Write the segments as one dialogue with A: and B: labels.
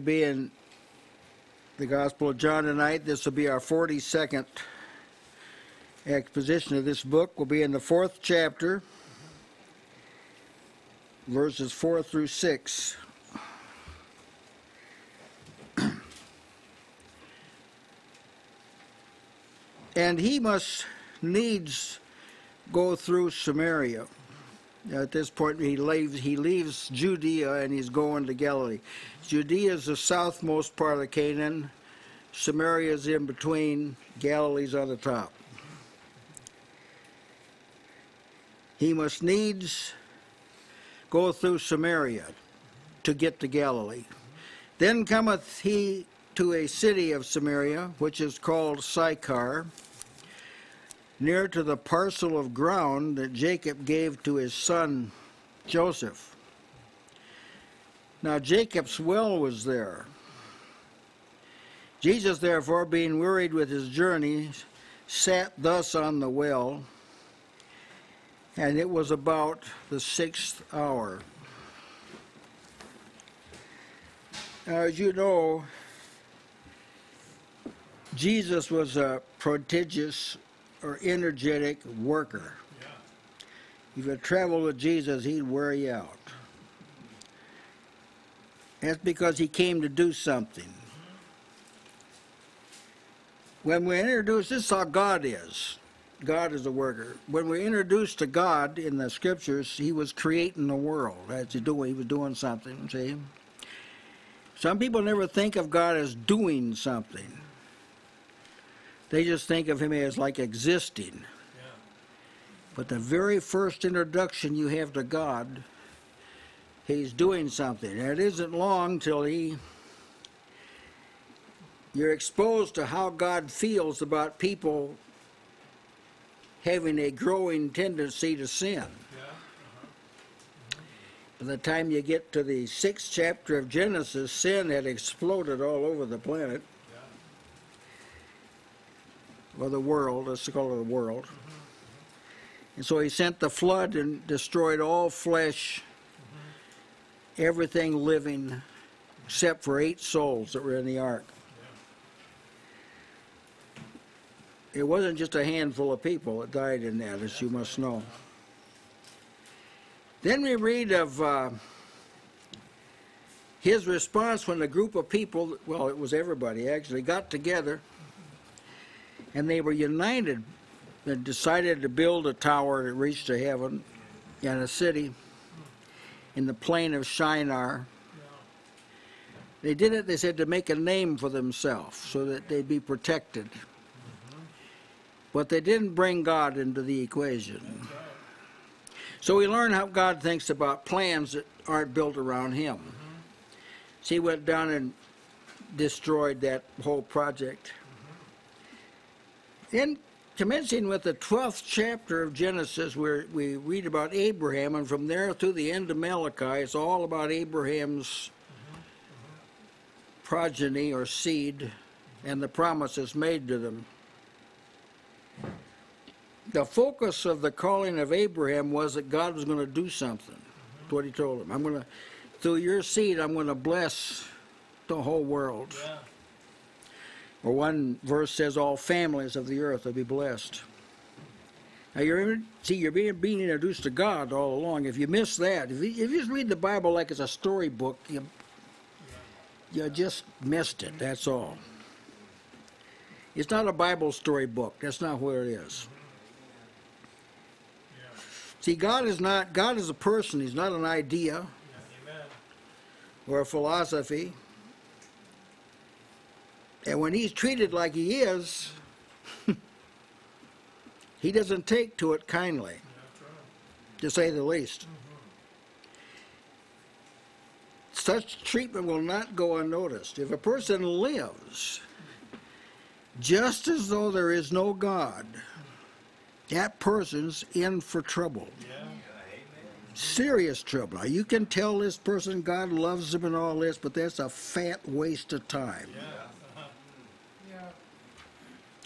A: be in the Gospel of John tonight. This will be our 42nd exposition of this book. We'll be in the fourth chapter, verses 4 through 6. and he must needs go through Samaria. At this point, he leaves, he leaves Judea and he's going to Galilee. Judea is the southmost part of Canaan. Samaria is in between. Galilee's on the top. He must needs go through Samaria to get to Galilee. Then cometh he to a city of Samaria, which is called Sychar, near to the parcel of ground that Jacob gave to his son Joseph. Now Jacob's well was there. Jesus, therefore, being wearied with his journey, sat thus on the well, and it was about the sixth hour. Now, as you know, Jesus was a prodigious or energetic worker. If you travel with Jesus, he'd wear you out. That's because he came to do something. When we introduce, this is how God is. God is a worker. When we're introduced to God in the scriptures, he was creating the world. That's he doing. He was doing something. See, some people never think of God as doing something. They just think of him as like existing. Yeah. But the very first introduction you have to God, he's doing something. And it isn't long till he you're exposed to how God feels about people having a growing tendency to sin. Yeah. Uh-huh. By the time you get to the sixth chapter of Genesis, sin had exploded all over the planet or the world, let's call it the world. And so he sent the flood and destroyed all flesh, everything living, except for eight souls that were in the ark. It wasn't just a handful of people that died in that, as you must know. Then we read of uh, his response when a group of people, well, it was everybody actually, got together and they were united and decided to build a tower that reached to heaven in a city in the plain of Shinar. They did it, they said, to make a name for themselves so that they'd be protected. But they didn't bring God into the equation. So we learn how God thinks about plans that aren't built around Him. So he went down and destroyed that whole project. In commencing with the 12th chapter of Genesis, where we read about Abraham, and from there to the end of Malachi, it's all about Abraham's progeny or seed and the promises made to them. The focus of the calling of Abraham was that God was going to do something. That's what he told him. I'm going to, through your seed, I'm going to bless the whole world. Yeah. Or one verse says, all families of the earth will be blessed. Now you're see you're being being introduced to God all along. If you miss that, if you, if you just read the Bible like it's a storybook, you you just missed it. That's all. It's not a Bible storybook. That's not what it is. See, God is not God is a person. He's not an idea or a philosophy. And when he's treated like he is, he doesn't take to it kindly, to say the least. Such treatment will not go unnoticed. If a person lives just as though there is no God, that person's in for trouble. Yeah. Serious trouble. Now, you can tell this person God loves them and all this, but that's a fat waste of time. Yeah.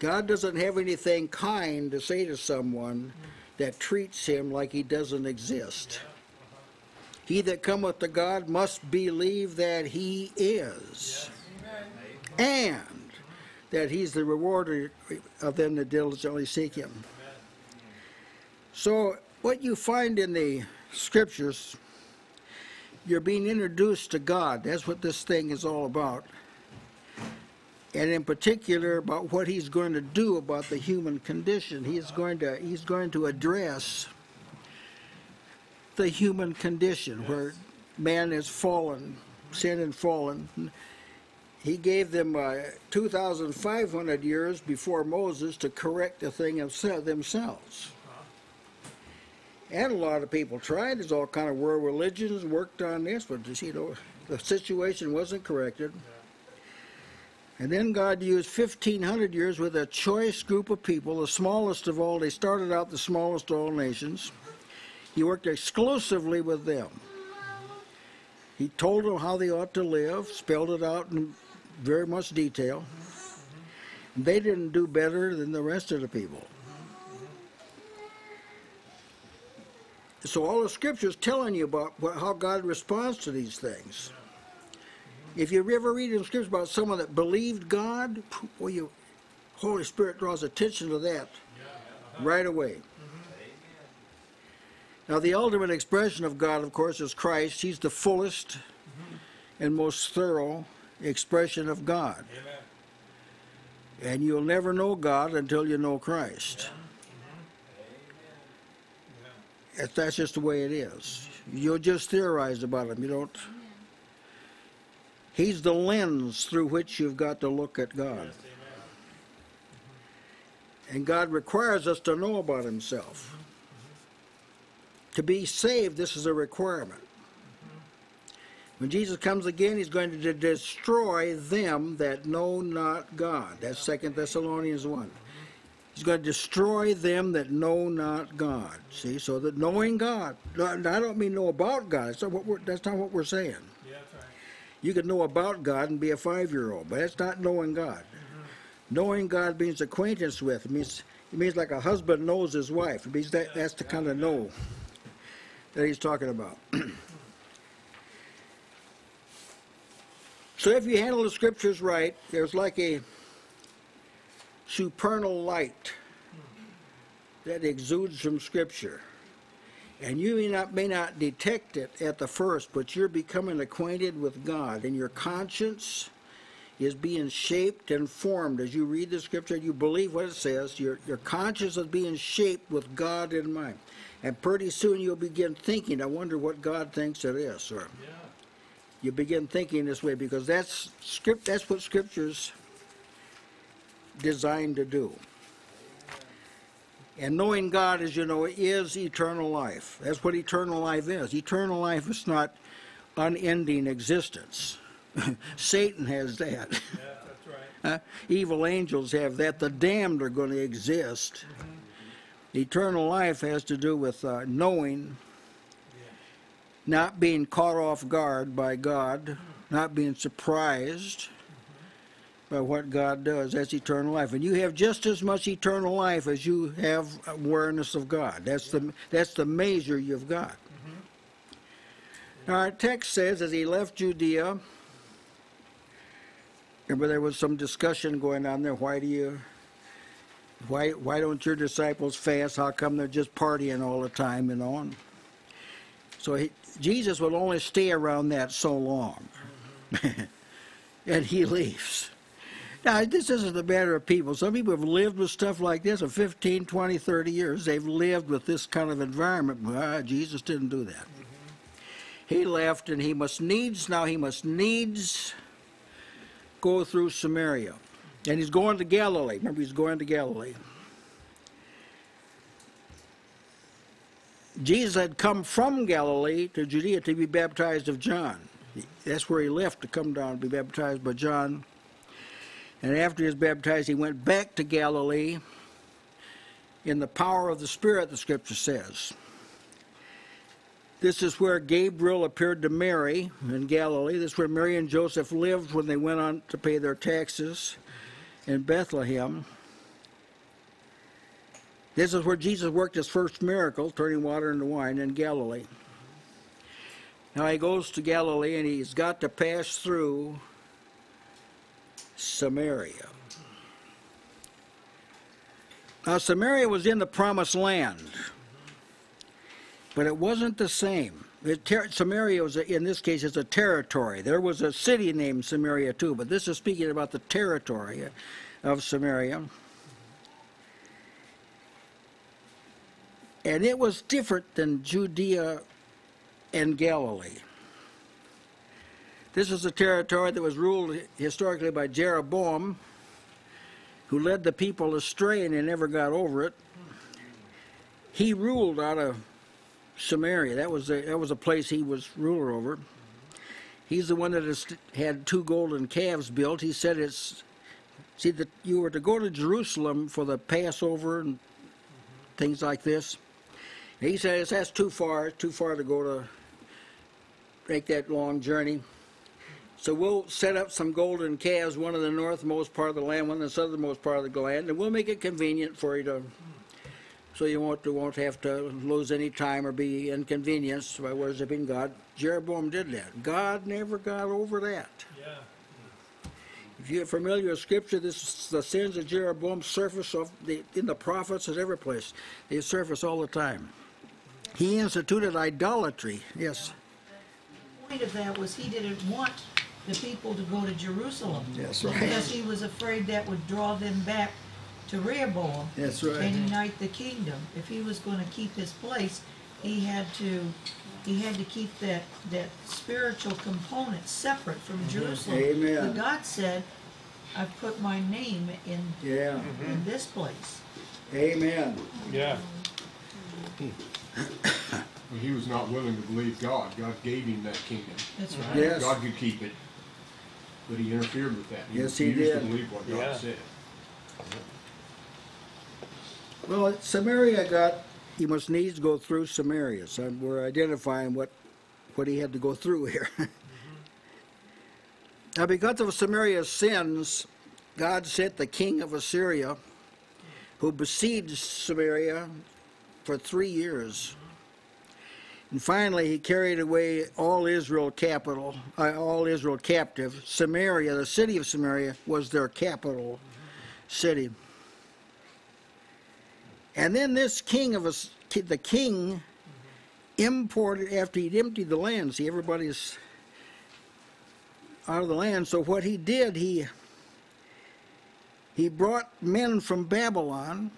A: God doesn't have anything kind to say to someone that treats him like he doesn't exist. He that cometh to God must believe that he is, and that he's the rewarder of them that diligently seek him. So, what you find in the scriptures, you're being introduced to God. That's what this thing is all about. And in particular, about what he's going to do about the human condition. He's going to, he's going to address the human condition where man has fallen, sin and fallen. He gave them uh, 2,500 years before Moses to correct the thing themselves. And a lot of people tried. There's all kind of world religions worked on this, but you know, the situation wasn't corrected. And then God used 1,500 years with a choice group of people, the smallest of all. They started out the smallest of all nations. He worked exclusively with them. He told them how they ought to live, spelled it out in very much detail. They didn't do better than the rest of the people. So all the scriptures telling you about how God responds to these things. If you ever read in scripture about someone that believed God, well, you, Holy Spirit draws attention to that right away. Now, the ultimate expression of God, of course, is Christ. He's the fullest and most thorough expression of God. And you'll never know God until you know Christ. Mm-hmm. That's just the way it is. You'll just theorize about him. You don't. He's the lens through which you've got to look at God. And God requires us to know about himself. To be saved, this is a requirement. When Jesus comes again, he's going to destroy them that know not God. That's Second Thessalonians 1. He's going to destroy them that know not God. See, so that knowing God, I don't mean know about God. That's not what, we're, that's not what we're saying.
B: Yeah, right.
A: You could know about God and be a five-year-old, but that's not knowing God. Knowing God means acquaintance with. It means it means like a husband knows his wife. It means that that's the kind of know that he's talking about. so if you handle the scriptures right, there's like a supernal light that exudes from Scripture. And you may not, may not detect it at the first, but you're becoming acquainted with God, and your conscience is being shaped and formed as you read the Scripture. You believe what it says. Your, your conscience is being shaped with God in mind. And pretty soon you'll begin thinking, I wonder what God thinks of this. Or
B: Yeah.
A: you begin thinking this way because that's script that's what scripture's designed to do and knowing god as you know is eternal life. That's what eternal life is. Eternal life is not unending existence. Satan has that.
B: Yeah, that's right.
A: Uh, evil angels have that. The damned are going to exist eternal life has to do with uh, knowing not being caught off guard by God, not being surprised by what God does. That's eternal life. And you have just as much eternal life as you have awareness of God. That's the, that's the measure you've got. Mm-hmm. Now, our text says, as he left Judea, remember there was some discussion going on there. Why do you, why, why don't your disciples fast? How come they're just partying all the time and on? So he, Jesus will only stay around that so long. Mm-hmm. and he leaves. Now, this isn't a matter of people. Some people have lived with stuff like this for 15, 20, 30 years. They've lived with this kind of environment. Ah, Jesus didn't do that. He left, and he must needs, now he must needs go through Samaria. And he's going to Galilee. Remember, he's going to Galilee. Jesus had come from Galilee to Judea to be baptized of John. That's where he left to come down to be baptized by John. And after he was baptized, he went back to Galilee in the power of the Spirit, the scripture says. This is where Gabriel appeared to Mary in Galilee. This is where Mary and Joseph lived when they went on to pay their taxes in Bethlehem. This is where Jesus worked his first miracle, turning water into wine in Galilee. Now he goes to Galilee and he's got to pass through Samaria. Now, Samaria was in the promised land, but it wasn't the same. Samaria was, a, in this case, is a territory. There was a city named Samaria too, but this is speaking about the territory of Samaria. And it was different than Judea and Galilee. This was a territory that was ruled historically by Jeroboam, who led the people astray and they never got over it. He ruled out of Samaria. That was a, that was a place he was ruler over. He's the one that had two golden calves built. He said it's see that you were to go to Jerusalem for the Passover and things like this. He says that's too far, too far to go to make that long journey. So we'll set up some golden calves, one in the northmost part of the land, one in the southernmost part of the land, and we'll make it convenient for you to, so you won't, you won't have to lose any time or be inconvenienced by worshiping God. Jeroboam did that. God never got over that.
B: Yeah.
A: If you're familiar with Scripture, this is the sins of Jeroboam surface of the, in the prophets at every place. They surface all the time. He instituted idolatry. Yes.
C: The point of that was he didn't want the people to go to Jerusalem.
A: That's right.
C: Because he was afraid that would draw them back to Rehoboam.
A: That's right.
C: And unite the kingdom. If he was gonna keep his place, he had to, he had to keep that, that spiritual component separate from mm-hmm. Jerusalem.
A: Amen.
C: But God said, I've put my name in,
A: Yeah.
C: in this place.
A: Amen.
B: Yeah.
D: He was not willing to believe God. God gave him that kingdom.
C: That's right.
A: Yes.
D: God could keep it, but he interfered with that.
A: Yes, he
D: refused
A: did.
D: to believe what
B: Yeah.
D: God said.
A: Well, Samaria got, he must needs go through Samaria. So we're identifying what, what he had to go through here. Mm-hmm. now, because of Samaria's sins, God sent the king of Assyria, who besieged Samaria for three years. And finally, he carried away all Israel capital, uh, all Israel captive. Samaria, the city of Samaria, was their capital city. And then this king of us, the king, imported after he'd emptied the land. See, everybody's out of the land. So what he did, he he brought men from Babylon,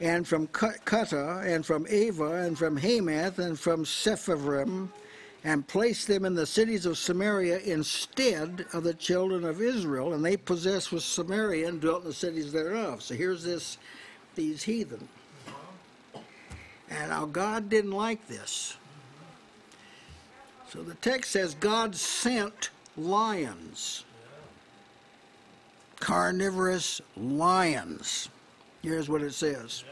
A: and from Cut- and from Ava, and from Hamath, and from Sepharvaim, and placed them in the cities of Samaria instead of the children of Israel, and they possessed with Samaria and dwelt in the cities thereof. So here's this these heathen. And now God didn't like this. So the text says God sent lions, carnivorous lions. Here's what it says.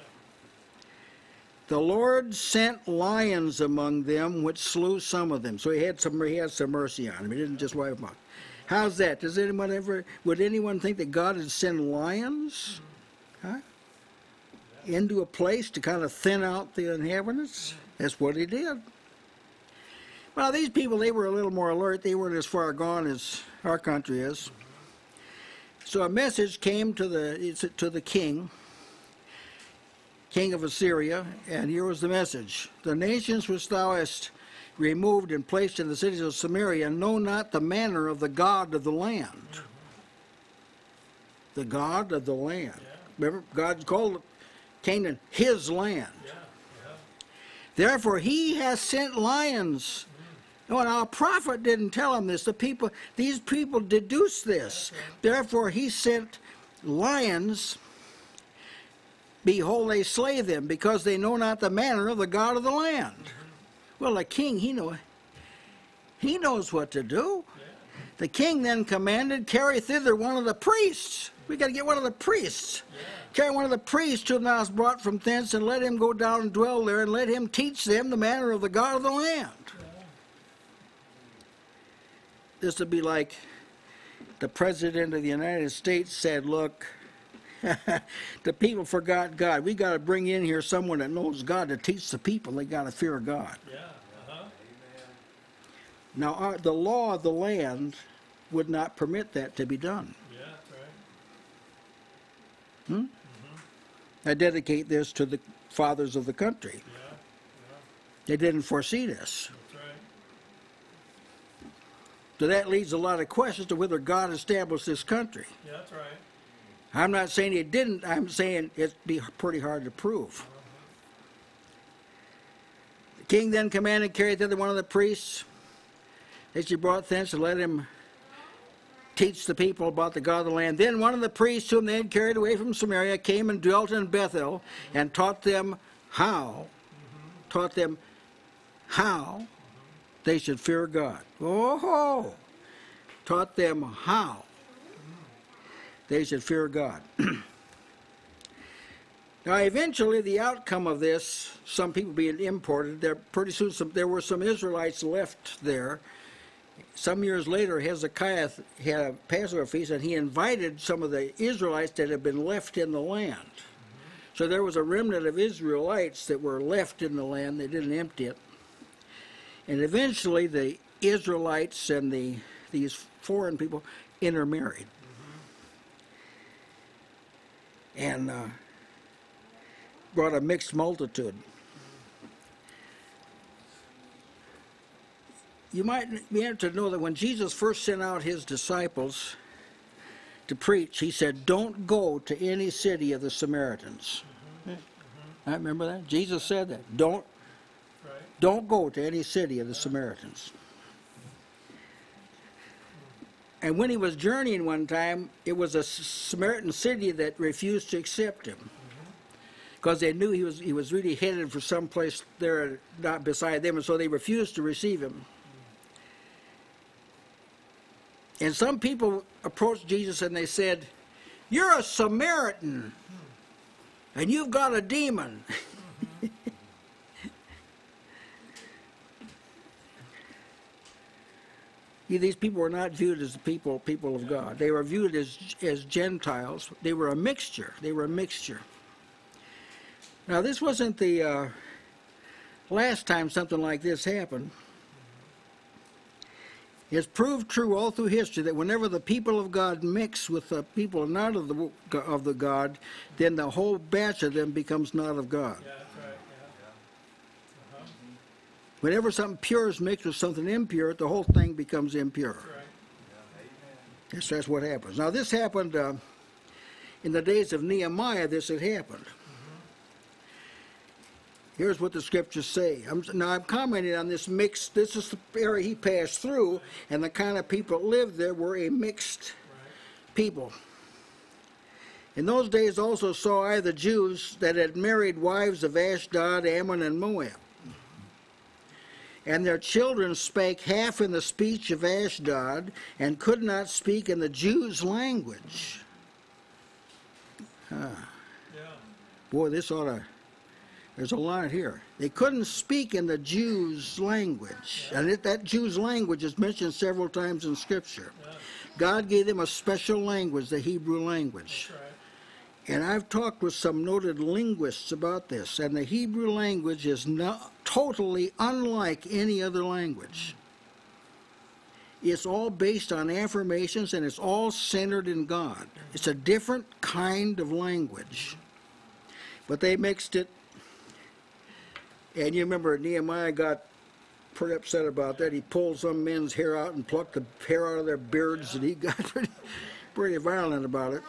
A: The Lord sent lions among them, which slew some of them. So he had some. He had some mercy on them. He didn't just wipe them out. How's that? Does anyone ever? Would anyone think that God would send lions? Huh? into a place to kind of thin out the inhabitants. That's what he did. Well, these people, they were a little more alert. They weren't as far gone as our country is. So a message came to the to the king, king of Assyria, and here was the message: The nations which thou hast removed and placed in the cities of Samaria know not the manner of the God of the land. The God of the land. Remember, God called Canaan his land. Therefore, he has sent lions. No, now a prophet didn't tell him this. The people, these people deduced this. Therefore, he sent lions. Behold, they slay them because they know not the manner of the God of the land. Well, the king, he know, he knows what to do. The king then commanded, carry thither one of the priests. We got to get one of the priests. Carry one of the priests whom thou hast brought from thence, and let him go down and dwell there, and let him teach them the manner of the God of the land. This would be like the President of the United States said, Look, the people forgot God. We got to bring in here someone that knows God to teach the people they got to fear God.
B: Yeah. Uh-huh.
A: Now, our, the law of the land would not permit that to be done.
B: Yeah, that's right. Hmm? Mm-hmm.
A: I dedicate this to the fathers of the country.
B: Yeah,
A: They didn't foresee this.
B: that's right.
A: So that leads a lot of questions to whether God established this country.
B: Yeah, that's right.
A: I'm not saying he didn't, I'm saying it'd be pretty hard to prove. The king then commanded, carried thither one of the priests, which he brought thence, and let him teach the people about the God of the land. Then one of the priests whom they had carried away from Samaria came and dwelt in Bethel and taught them how, taught them how they should fear God. Oh, taught them how they should fear God. now, eventually, the outcome of this, some people being imported, there pretty soon some, there were some Israelites left there. Some years later, Hezekiah had a Passover feast, and he invited some of the Israelites that had been left in the land. So there was a remnant of Israelites that were left in the land; they didn't empty it. And eventually, the Israelites and the these foreign people intermarried. And uh, brought a mixed multitude. You might be interested to know that when Jesus first sent out his disciples to preach, he said, Don't go to any city of the Samaritans. I remember that. Jesus said that. Don't
B: Right.
A: don't go to any city of the Samaritans. And when he was journeying one time, it was a Samaritan city that refused to accept him. Because they knew he was, he was really headed for some place there not beside them, and so they refused to receive him. And some people approached Jesus and they said, You're a Samaritan, and you've got a demon. These people were not viewed as the people people of God. They were viewed as as Gentiles. They were a mixture. They were a mixture. Now, this wasn't the uh, last time something like this happened. It's proved true all through history that whenever the people of God mix with the people not of the of the God, then the whole batch of them becomes not of God.
B: Yeah.
A: Whenever something pure is mixed with something impure, the whole thing becomes impure.
B: That's right.
A: Yes, that's what happens. Now, this happened uh, in the days of Nehemiah. This had happened. Here's what the scriptures say. I'm, now, I'm commenting on this mixed. This is the area he passed through, and the kind of people that lived there were a mixed people. In those days, also saw I the Jews that had married wives of Ashdod, Ammon, and Moab. And their children spake half in the speech of Ashdod, and could not speak in the Jews' language.
B: Yeah.
A: Boy, this ought to. There's a lot here. They couldn't speak in the Jews' language. And it, that Jews' language is mentioned several times in Scripture. God gave them a special language, the Hebrew language.
B: Right.
A: And I've talked with some noted linguists about this, and the Hebrew language is not totally unlike any other language. It's all based on affirmations and it's all centered in God. It's a different kind of language. But they mixed it. And you remember Nehemiah got pretty upset about that. He pulled some men's hair out and plucked the hair out of their beards, and he got pretty, pretty violent about it.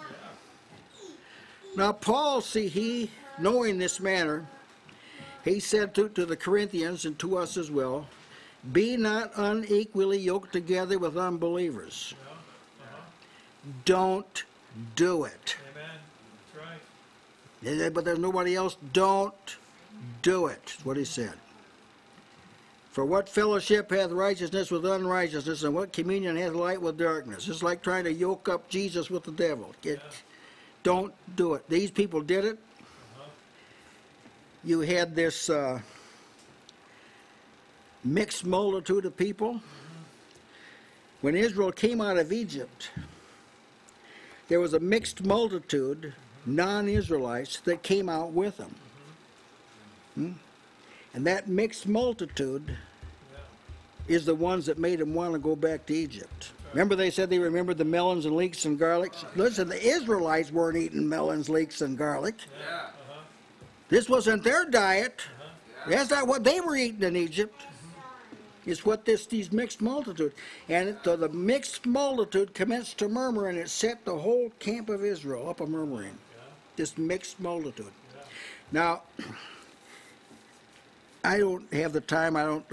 A: Now, Paul, see, he, knowing this manner, he said to, to the Corinthians and to us as well, be not unequally yoked together with unbelievers. Don't do it.
B: Amen. That's right.
A: But there's nobody else. Don't do it, is what he said. For what fellowship hath righteousness with unrighteousness, and what communion hath light with darkness? It's like trying to yoke up Jesus with the devil. It, Don't do it. These people did it. You had this uh, mixed multitude of people. When Israel came out of Egypt, there was a mixed multitude, non Israelites, that came out with them. Hmm? And that mixed multitude is the ones that made them want to go back to Egypt. Remember they said they remembered the melons and leeks and garlics? Listen, the Israelites weren't eating melons, leeks, and garlic. Yeah. This wasn't their diet. That's not what they were eating in Egypt. It's what this these mixed multitude. And so the mixed multitude commenced to murmur, and it set the whole camp of Israel up a murmuring. This mixed multitude. Now, I don't have the time. I don't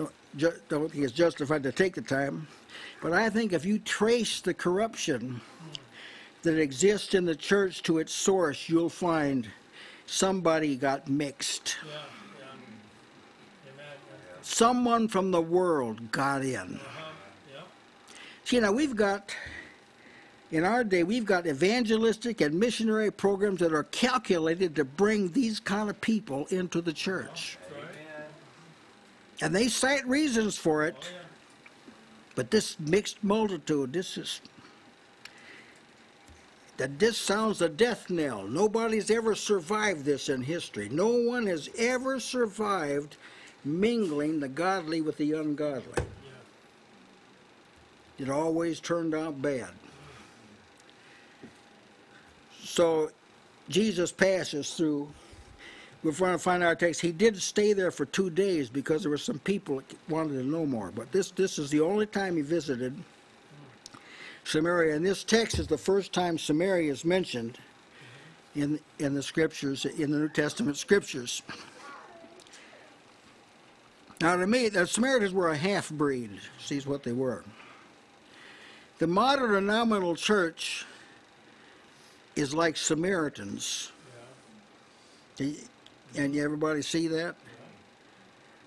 A: don't think it's justified to take the time, but I think if you trace the corruption that exists in the church to its source, you'll find somebody got mixed.
B: Yeah, yeah.
A: Someone from the world got in.
B: Uh-huh, yeah,
A: See, now we've got, in our day, we've got evangelistic and missionary programs that are calculated to bring these kind of people into the church. And they cite reasons for it, but this mixed multitude, this is, that this sounds a death knell. Nobody's ever survived this in history. No one has ever survived mingling the godly with the ungodly. It always turned out bad. So Jesus passes through. We're trying to find our text. He did stay there for two days because there were some people that wanted to know more. But this this is the only time he visited Samaria. And this text is the first time Samaria is mentioned in in the scriptures, in the New Testament scriptures. Now, to me, the Samaritans were a half breed. Sees what they were. The modern nominal church is like Samaritans. Y- And everybody see that?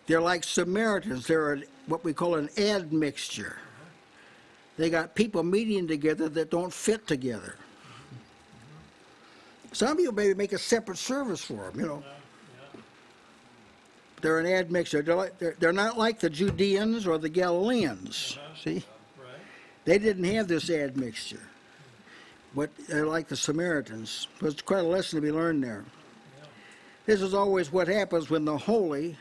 A: They're like Samaritans. They're a, what we call an admixture. They got people meeting together that don't fit together. Some of you maybe make a separate service for them, you know. They're an admixture. They're, like, they're, they're not like the Judeans or the Galileans. See? They didn't have this admixture. But they're like the Samaritans. But it's quite a lesson to be learned there. This is always what happens when the holy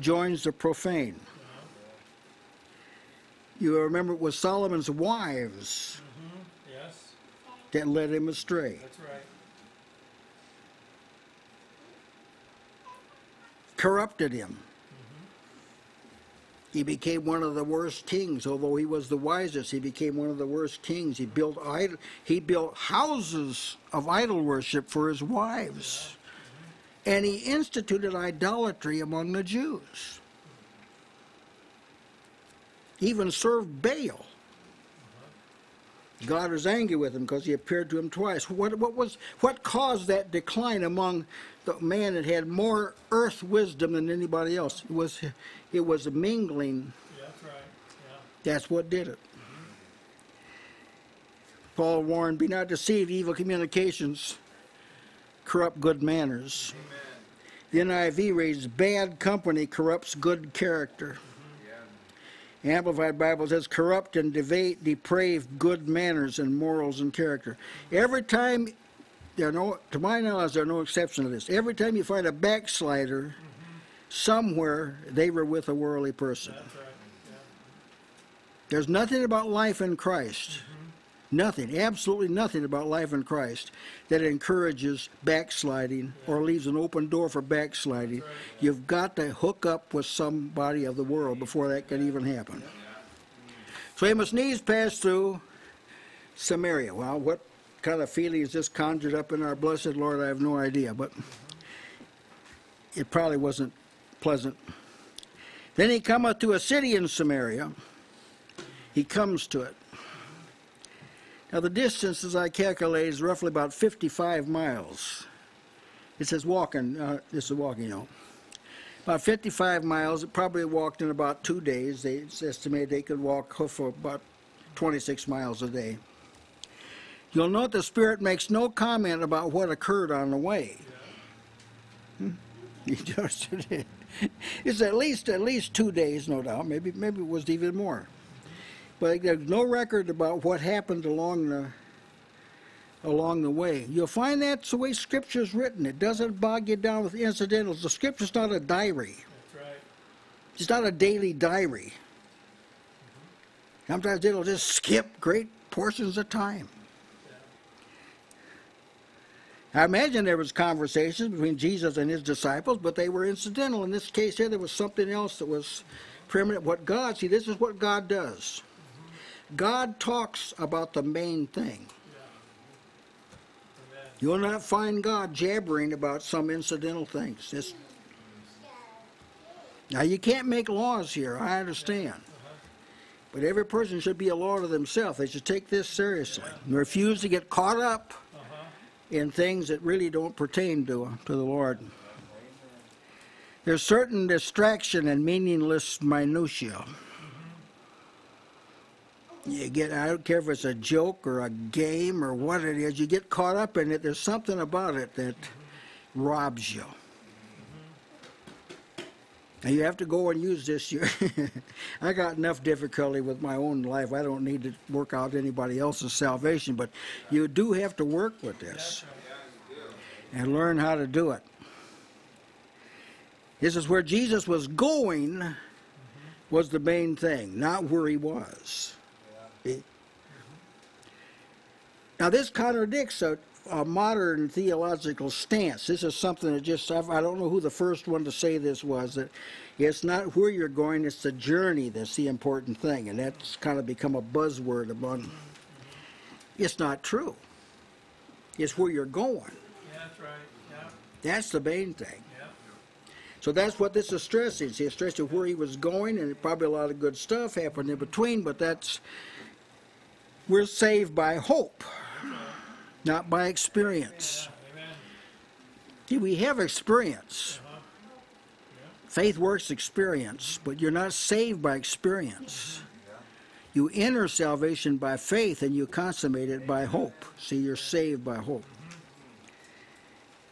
A: joins the profane. You remember it was Solomon's wives mm-hmm.
B: Yes,
A: that led him astray.
B: that's right.
A: corrupted him. Mm-hmm. He became one of the worst kings, although he was the wisest. He became one of the worst kings. He built idol, he built houses of idol worship for his wives, and he instituted idolatry among the Jews. Even served Baal. God was angry with him because he appeared to him twice. What, what was what caused that decline among the man that had more earth wisdom than anybody else? It was it was a mingling.
B: Yeah, that's right. Yeah.
A: That's what did it. Paul warned, "Be not deceived; evil communications corrupt good manners." The NIV reads, "Bad company corrupts good character." Mm-hmm. The Amplified Bible says, corrupt and deva- depraved good manners and morals and character. Every time, there are no, to my knowledge, there are no exception to this. Every time you find a backslider, mm-hmm. somewhere they were with a worldly person.
B: Right. Yeah.
A: There's nothing about life in Christ, mm-hmm. Nothing, absolutely nothing about life in Christ that encourages backsliding or leaves an open door for backsliding. You've got to hook up with somebody of the world before that can even happen. So he must needs pass through Samaria. Well, what kind of feelings this conjured up in our blessed Lord, I have no idea, but it probably wasn't pleasant. Then he cometh to a city in Samaria he comes to it. Now, the distance, as I calculate, is roughly about 55 miles. It says walking, uh, this is walking, you know. About 55 miles, it probably walked in about two days. They it's estimated they could walk for about 26 miles a day. You'll note the Spirit makes no comment about what occurred on the way. Hmm? He just did. It's at least at least two days, no doubt. Maybe maybe it was even more. But there's no record about what happened along the along the way. You'll find that's the way Scripture's written. It doesn't bog you down with incidentals. The Scripture's not a diary.
B: That's right.
A: It's not a daily diary. Sometimes it'll just skip great portions of time. I imagine there was conversations between Jesus and his disciples, but they were incidental. In this case here, there was something else that was permanent. What God, see, this is what God does. God talks about the main thing.
B: Amen.
A: You will not find God jabbering about some incidental things. This, now, you can't make laws here, I understand. But every person should be a law to themselves. They should take this seriously and refuse to get caught up in things that really don't pertain to, to the Lord. There's certain distraction and meaningless minutia. You get, I don't care if it's a joke or a game or what it is, you get caught up in it. There's something about it that robs you. And you have to go and use this. You- I got enough difficulty with my own life. I don't need to work out anybody else's salvation, but you do have to work with this and learn how to do it. This is where Jesus was going was the main thing, not where he was. Now this contradicts a, a modern theological stance. This is something that just I've, I don't know who the first one to say this was that it's not where you're going, it's the journey that's the important thing, and that's kind of become a buzzword among. It's not true. It's where you're going.
B: Yeah, that's right. Yeah,
A: That's the main thing.
B: yeah.
A: So that's what this is stressing. He's stressing where he was going, and probably a lot of good stuff happened in between, but that's. We're saved by hope, not by experience. See, we have experience. Faith works experience, but you're not saved by experience. You enter salvation by faith and you consummate it by hope. See, you're saved by hope.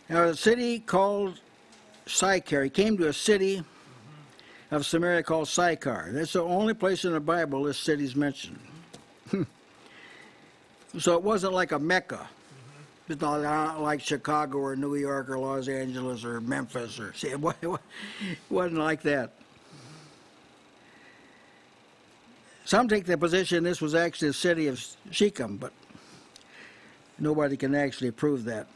A: Now, a city called Sychar, he came to a city of Samaria called Sychar. That's the only place in the Bible this city's mentioned. so it wasn't like a Mecca. It's not like Chicago or New York or Los Angeles or Memphis or see, it wa- it wa- it wasn't like that. Some take the position this was actually the city of Shechem, but nobody can actually prove that.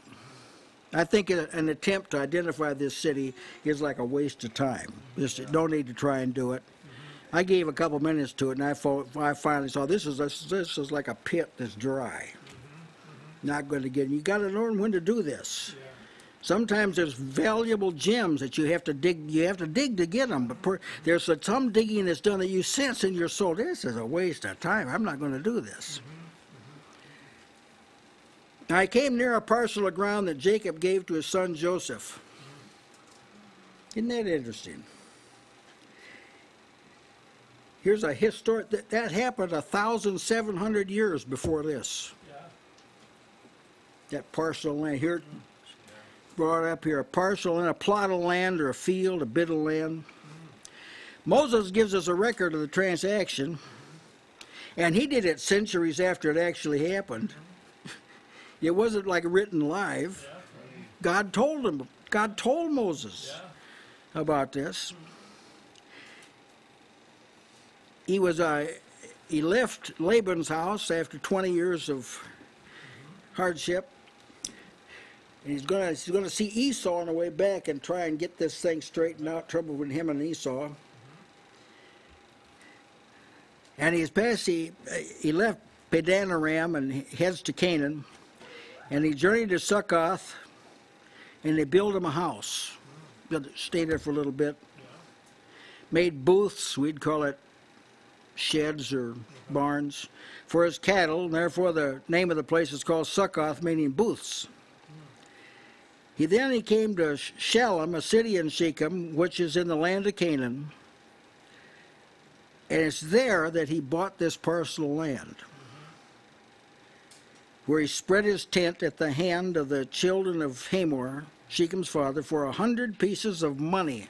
A: I think an attempt to identify this city is like a waste of time. Just no need to try and do it. I gave a couple minutes to it, and I, fo- I finally saw this is this, this is like a pit that's dry. Not going to get. You got to learn when to do this.
B: Yeah.
A: Sometimes there's valuable gems that you have to dig. You have to dig to get them. But per, there's a, some digging that's done that you sense in your soul. This is a waste of time. I'm not going to do this. Now I came near a parcel of ground that Jacob gave to his son Joseph. Isn't that interesting? Here's a historic that, that happened a thousand seven hundred years before this.
B: Yeah.
A: That parcel of land here brought up here a parcel and a plot of land or a field, a bit of land. Mm-hmm. Moses gives us a record of the transaction, and he did it centuries after it actually happened. Mm-hmm. It wasn't like written live. God told him. God told Moses about this. He was uh, he left Laban's house after 20 years of hardship. And he's gonna he's gonna see Esau on the way back and try and get this thing straightened out. Trouble with him and Esau. And he's past he he left Padanaram and heads to Canaan, and he journeyed to Succoth, and they built him a house. Stayed there for a little bit. Made booths, we'd call it sheds or barns, for his cattle, and therefore the name of the place is called Succoth, meaning booths. He then he came to Shalem, a city in Shechem, which is in the land of Canaan, and it's there that he bought this parcel of land, where he spread his tent at the hand of the children of Hamor, Shechem's father, for a hundred pieces of money.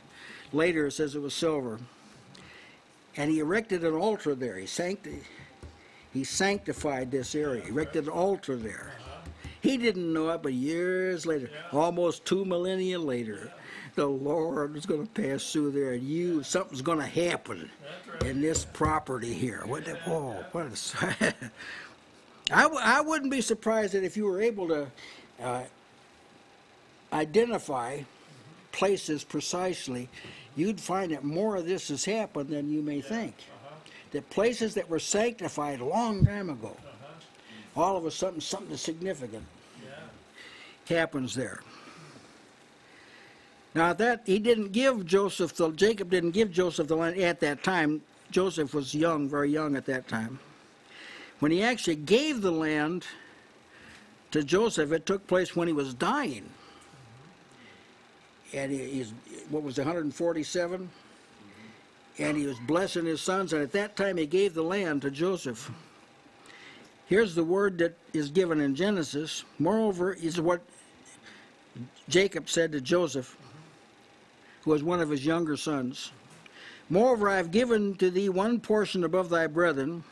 A: Later it says it was silver. And he erected an altar there. He, sancti- he sanctified this area, he erected an altar there. He didn't know it, but years later, almost two millennia later, the Lord was going to pass through there, and you something's going to happen in this property here. What? The, oh, what a I, w- I wouldn't be surprised that if you were able to uh, identify places precisely, you'd find that more of this has happened than you may think. Uh-huh. That places that were sanctified a long time ago, uh-huh. all of a sudden something significant
B: Yeah.
A: happens there. Now that he didn't give Joseph the Jacob didn't give Joseph the land at that time. Joseph was young, very young at that time. When he actually gave the land to Joseph, it took place when he was dying. And he, he's what was 147? And he was blessing his sons, and at that time he gave the land to Joseph. Here's the word that is given in Genesis. Moreover, is what Jacob said to Joseph, who was one of his younger sons. Moreover, I have given to thee one portion above thy brethren,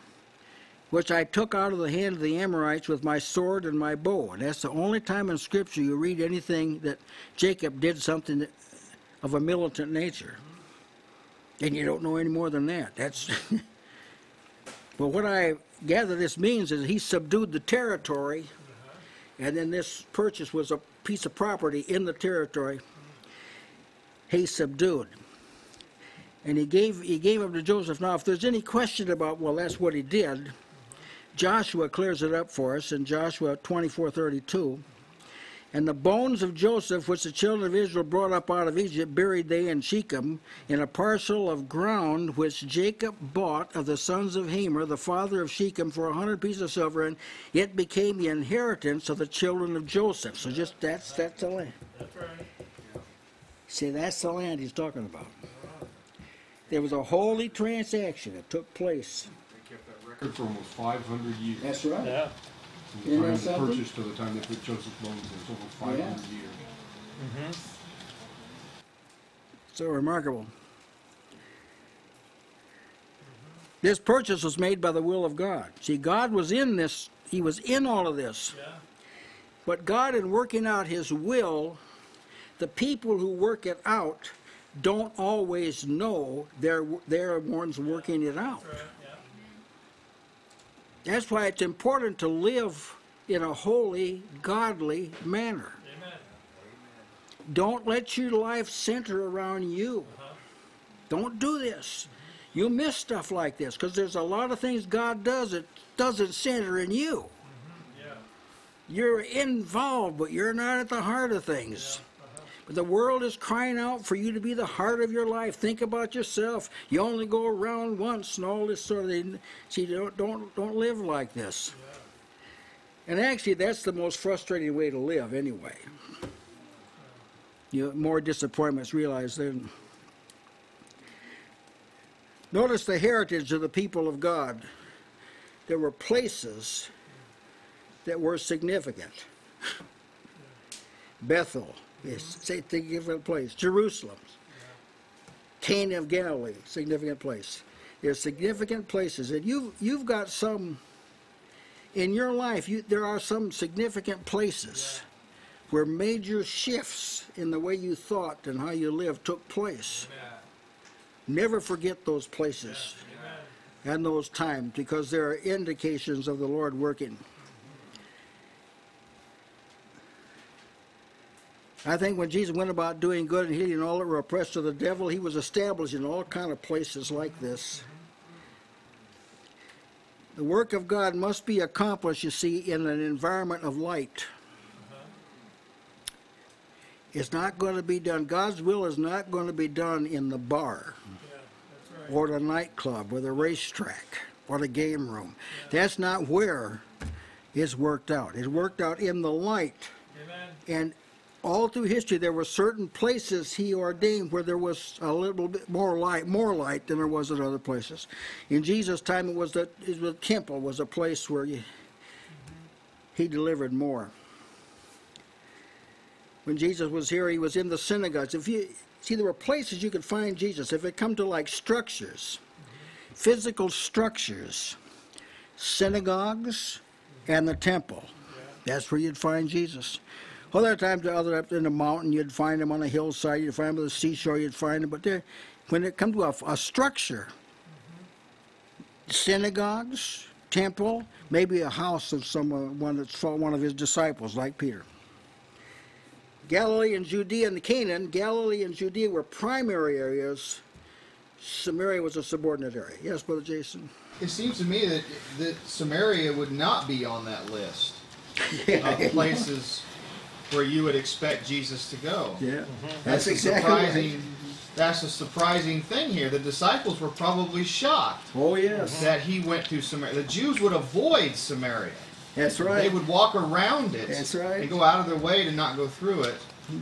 A: which I took out of the hand of the Amorites with my sword and my bow. And that's the only time in Scripture you read anything that Jacob did something of a militant nature. And you don't know any more than that. That's. but what I gather this means is he subdued the territory, and then this purchase was a piece of property in the territory he subdued. And he gave he gave him to Joseph. Now, if there's any question about well, that's what he did, Joshua clears it up for us in Joshua 24:32. And the bones of Joseph, which the children of Israel brought up out of Egypt, buried they in Shechem, in a parcel of ground which Jacob bought of the sons of Hamor, the father of Shechem, for a hundred pieces of silver, and it became the inheritance of the children of Joseph. So just that's that's the land.
B: That's right.
A: See, that's the land he's talking about. There was a holy transaction that took place.
D: They kept that record for almost five hundred years.
A: That's right.
B: Yeah.
D: From
A: Isn't
D: the
A: that
D: time of
A: something?
D: purchase to the time they put Joseph Bones in, it's almost five hundred years. Mm-hmm.
A: So remarkable. This purchase was made by the will of God. See, God was in this, He was in all of this.
B: Yeah.
A: But God, in working out His will, the people who work it out don't always know they're, they're the ones working it out.
B: That's right. Yeah.
A: That's why it's important to live in a holy, godly manner.
B: Amen.
A: Don't let your life center around you. Uh-huh. Don't do this. You'll miss stuff like this because there's a lot of things God does that doesn't center in you. Mm-hmm.
B: Yeah.
A: You're involved, but you're not at the heart of things. But the world is crying out for you to be the heart of your life. Think about yourself. You only go around once, and all this sort of thing. See, don't don't don't live like this. And actually, that's the most frustrating way to live, anyway. You more disappointments realized then. Notice the heritage of the people of God. There were places that were significant. Bethel, yes, significant place. Jerusalem, Cana of Galilee, significant place. There's significant places, and you've you've got some in your life. You, there are some significant places where major shifts in the way you thought and how you lived took place. Never forget those places and those times because there are indications of the Lord working. I think when Jesus went about doing good and healing all that were oppressed of the devil, he was establishing all kind of places like this. The work of God must be accomplished, you see, in an environment of light. It's not going to be done. God's will is not going to be done in the bar
B: Yeah. Right.
A: or the nightclub or the racetrack or the game room. That's not where it's worked out. It's worked out in the light.
B: Amen.
A: And all through history, there were certain places he ordained where there was a little bit more light, more light than there was at other places. In Jesus' time, it was the, it was the temple was a place where you, he delivered more. When Jesus was here, he was in the synagogues. If you see, there were places you could find Jesus. If it come to like structures, physical structures, synagogues, and the temple. That's where you'd find Jesus. Other times, the other up in the mountain, you'd find them on a hillside. You'd find them on the seashore. You'd find them. but there, when it comes to a, a structure, synagogues, temple, maybe a house of someone uh, one that's one of his disciples, like Peter. Galilee and Judea and the Canaan, Galilee and Judea were primary areas. Samaria was a subordinate area. Yes, Brother Jason.
E: It seems to me that, that Samaria would not be on that list of places where you would expect Jesus to go.
A: Yeah, mm-hmm.
E: That's,
A: that's
E: a
A: exactly right.
E: surprising. That's a surprising thing here. The disciples were probably shocked
A: Oh yes, mm-hmm.
E: that he went to Samaria. The Jews would avoid Samaria.
A: that's right.
E: They would walk around it.
A: That's right.
E: They go out of their way to not go through it. Hmm.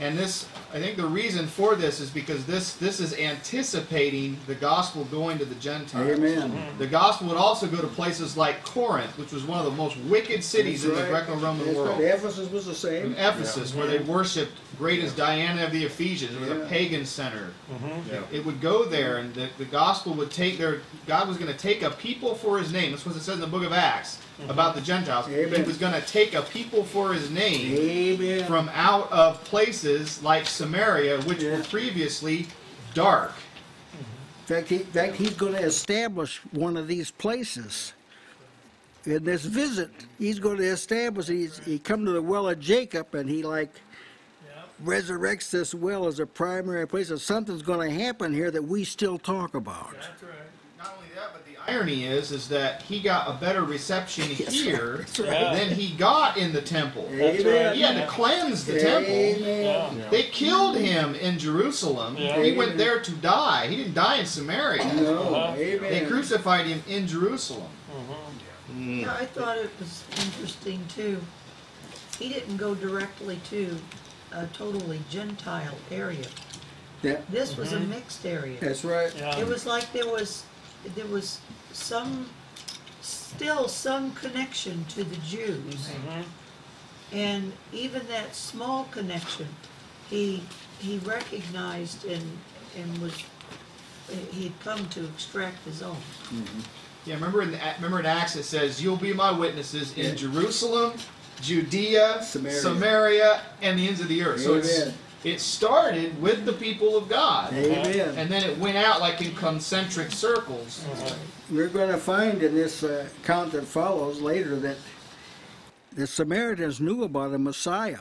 E: And this, I think, the reason for this is because this this is anticipating the gospel going to the Gentiles.
A: Amen.
E: The gospel would also go to places like Corinth, which was one of the most wicked cities
A: That's
E: in the
A: right.
E: Greco-Roman
A: That's
E: world.
A: right. Ephesus was the
E: In
A: same.
E: Ephesus, where they worshipped great as Diana of the Ephesians, it was
A: Yeah.
E: a pagan center. Mm-hmm.
D: Yeah.
E: It would go there, and the, the gospel would take their. God was going to take a people for His name. That's what it says in the book of Acts mm-hmm. about the Gentiles.
A: Amen.
E: He was going to take a people for His name
A: Amen.
E: from out of places like Samaria, which
A: Yeah.
E: were previously dark.
A: In fact, he, in fact, he's going to establish one of these places. In this visit, he's going to establish. He's, he come to the well of Jacob, and he like
B: Yeah,
A: resurrects this well as a primary place. And something's going to happen here that we still talk about.
B: that's right.
E: Not only that, but the irony is, is that he got a better reception here
A: That's right.
E: than he got in the temple.
B: That's right.
E: He had to cleanse the temple.
A: Amen.
B: Yeah.
E: They killed him in Jerusalem.
B: Yeah.
E: He went there to die. He didn't die in Samaria.
A: No,
B: Uh-huh.
E: They crucified him in Jerusalem.
C: Yeah, I thought it was interesting too. He didn't go directly to a totally Gentile area.
A: Yeah,
C: This was a mixed area.
A: that's right.
B: Yeah.
C: It was like there was, there was some, still some connection to the Jews. Mm-hmm. And even that small connection, he, he recognized and, and was, he'd come to extract his own. Mm-hmm.
E: Yeah, remember in remember in Acts it says, "You'll be my witnesses in Jerusalem, Judea,
A: Samaria.
E: Samaria, and the ends of the earth." So it's,
A: Amen.
E: It started with the people of God,
A: Amen.
E: and then it went out like in concentric circles.
A: We're going to find in this uh, account that follows later that the Samaritans knew about a Messiah.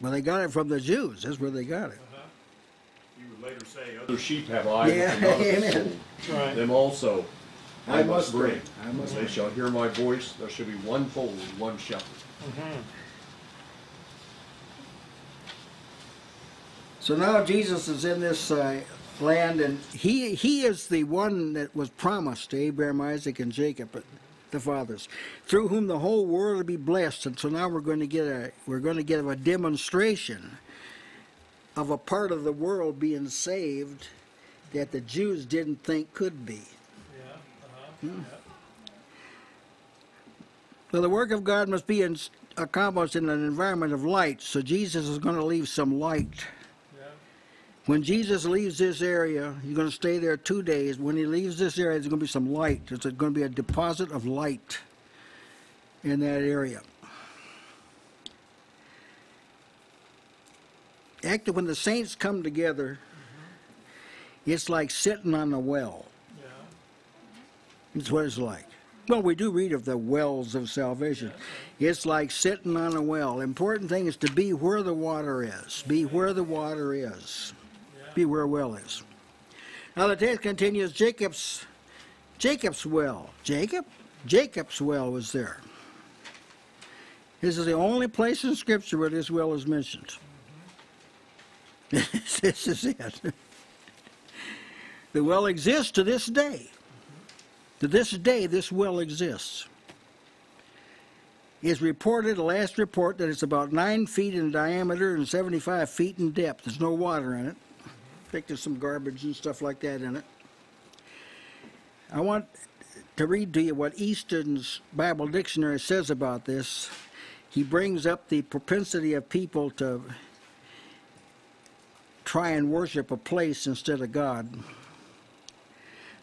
A: Well, they got it from the Jews. That's where they got it.
D: He would later say, other sheep have eyes
A: Yeah,
D: and not
A: amen.
D: have soul.
B: That's right.
D: Them also
A: I
D: I
A: must
D: must bring.
A: bring. I must
D: They shall hear my voice, there shall be one fold, one shepherd.
A: So now Jesus is in this uh, land, and he he is the one that was promised to Abraham, Isaac, and Jacob, uh, the fathers, through whom the whole world will be blessed. And so now we're going to get a we're going to get a demonstration of a part of the world being saved that the Jews didn't think could be.
B: Yeah, uh-huh, yeah.
A: So the work of God must be in, accomplished in an environment of light. So Jesus is going to leave some light.
B: Yeah.
A: When Jesus leaves this area, he's going to stay there two days. When he leaves this area, there's going to be some light. There's going to be a deposit of light in that area. Actually, when the saints come together, mm-hmm. it's like sitting on a well.
B: Yeah.
A: That's what it's like. Well, we do read of the wells of salvation. It's like sitting on a well. Important thing is to be where the water is. Be where the water is. Be where well is. Now the text continues. Jacob's Jacob's well. Jacob? Jacob's well was there. This is the only place in Scripture where this well is mentioned. this is it. The well exists to this day. To this day, this well exists. It's reported, the last report, that it's about 9 feet in diameter and 75 feet in depth. There's no water in it. Think there's some garbage and stuff like that in it. I want to read to you what Easton's Bible Dictionary says about this. He brings up the propensity of people to try and worship a place instead of God.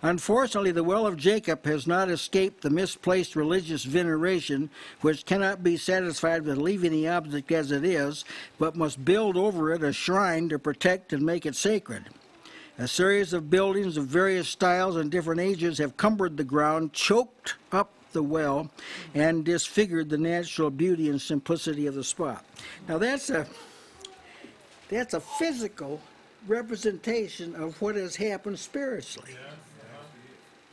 A: Unfortunately, the well of Jacob has not escaped the misplaced religious veneration, which cannot be satisfied with leaving the object as it is, but must build over it a shrine to protect and make it sacred. A series of buildings of various styles and different ages have cumbered the ground, choked up the well, and disfigured the natural beauty and simplicity of the spot. Now that's a that's a physical representation of what has happened spiritually.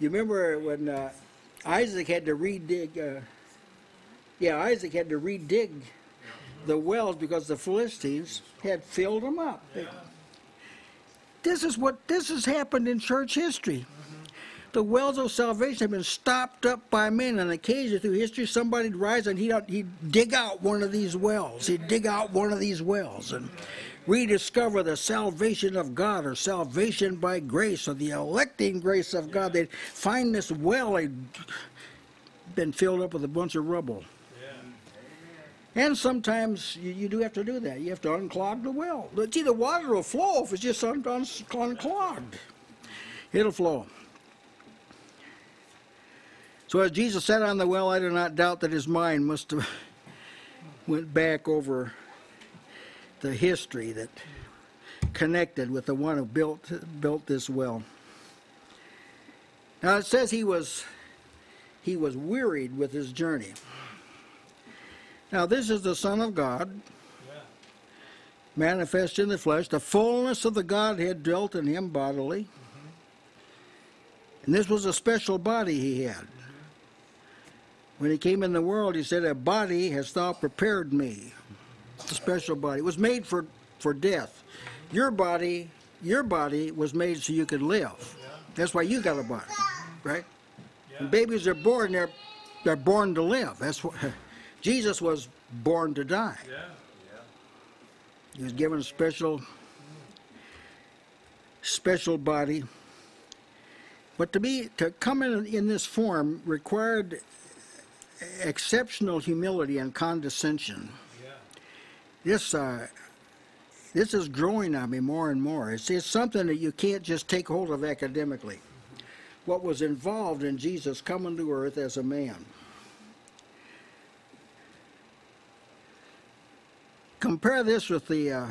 A: You remember when uh, Isaac had to redig, uh, yeah, Isaac had to redig the wells because the Philistines had filled them up. This is what this has happened in church history. The wells of salvation have been stopped up by men, On occasion through history, somebody'd rise and he'd, he'd dig out one of these wells. He'd dig out one of these wells and rediscover the salvation of God or salvation by grace or the electing grace of God. They'd find this well had been filled up with a bunch of rubble. And sometimes you, you do have to do that. You have to unclog the well. But See, the water will flow if it's just un, un, unclogged. It'll flow. So as Jesus sat on the well, I do not doubt that his mind must have went back over the history that connected with the one who built built this well. Now it says he was he was wearied with his journey. Now this is the Son of God,
B: Yeah.
A: manifest in the flesh. The fullness of the Godhead dwelt in him bodily. Mm-hmm. And this was a special body he had. Mm-hmm. When he came in the world, he said, A body hast thou prepared me. A special body. It was made for, for death. Your body, your body was made so you could live. That's why you got a body, right? Babies are born, they're they're born to live. That's what Jesus was born to die.
B: Yeah.
A: He was given a special special body. But to be to come in in this form required exceptional humility and condescension. This uh, this is growing on me more and more. It's, it's something that you can't just take hold of academically. What was involved in Jesus coming to earth as a man. Compare this with the uh,